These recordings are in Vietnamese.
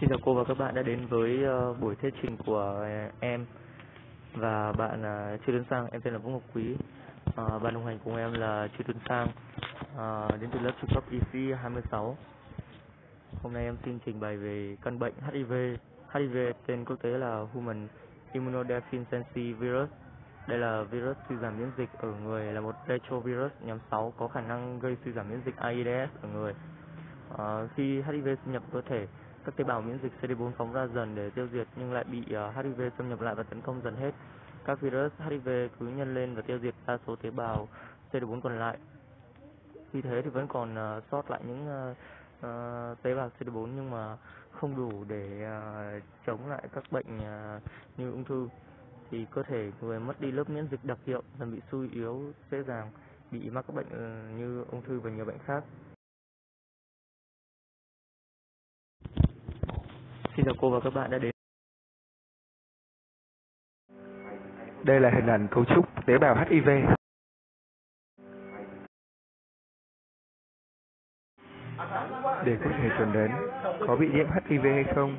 Xin chào cô và các bạn đã đến với uh, buổi thuyết trình của ờ, em và bạn ờ, uh, Trư Tuấn Sang, em tên là Vũ Ngọc Quý. Bạn đồng hành cùng em là Trư Tuấn Sang đến từ lớp trung cấp EC 26. Hôm nay em xin trình bày về căn bệnh HIV. HIV tên quốc tế là Human Immunodeficiency Virus. Đây là virus suy giảm miễn dịch ở người là một retrovirus nhóm 6 có khả năng gây suy giảm miễn dịch AIDS ở người. Ờ, khi HIV xâm nhập cơ thể các tế bào miễn dịch CD4 phóng ra dần để tiêu diệt nhưng lại bị ờ, uh, HIV xâm nhập lại và tấn công dần hết. Các virus HIV cứ nhân lên và tiêu diệt đa số tế bào CD4 còn lại. Vì thế thì vẫn còn uh, sót lại những uh, uh, tế bào CD4 nhưng mà không đủ để uh, chống lại các bệnh uh, như ung thư thì cơ thể người mất đi lớp miễn dịch đặc hiệu dần bị suy yếu dễ dàng bị mắc các bệnh uh, như ung thư và nhiều bệnh khác. Xin chào cô và các bạn đã đến. Đây là hình ảnh cấu trúc tế bào HIV. Để có thể chuẩn đoán có bị nhiễm HIV hay không,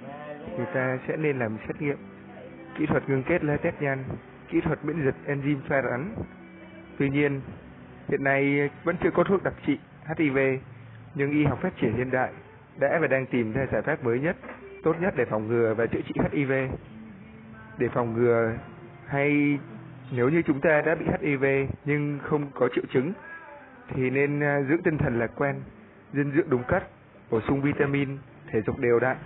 thì ta sẽ nên làm xét nghiệm. Kỹ thuật ngưng kết latex nhanh, kỹ thuật miễn dịch enzyme pha rắn. Tuy nhiên, hiện nay vẫn chưa có thuốc đặc trị HIV, nhưng y học phát triển hiện đại đã và đang tìm ra giải pháp mới nhất tốt nhất để phòng ngừa và chữa trị HIV. Để phòng ngừa hay nếu như chúng ta đã bị HIV nhưng không có triệu chứng thì nên à, dưỡng giữ tinh thần lạc quan, dinh dưỡng đúng cách, bổ sung vitamin, thể dục đều đặn,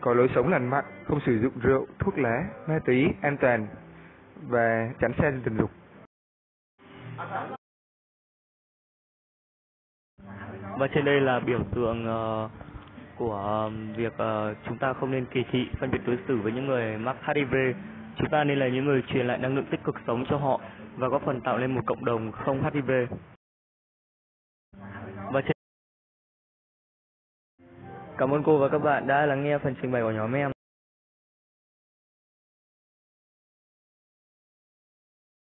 có lối sống lành mạnh, không sử dụng rượu, thuốc lá, ma túy an toàn và tránh xa tình dục. Và trên đây là biểu tượng uh, của um, việc ờ, chúng ta không nên kỳ thị, phân biệt đối xử với những người mắc HIV. Chúng ta nên là những người truyền lại năng lượng tích cực sống cho họ và góp phần tạo nên một cộng đồng không HIV. Và trên... Cảm ơn cô và các bạn đã lắng nghe phần trình bày của nhóm em.